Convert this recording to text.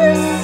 Lippe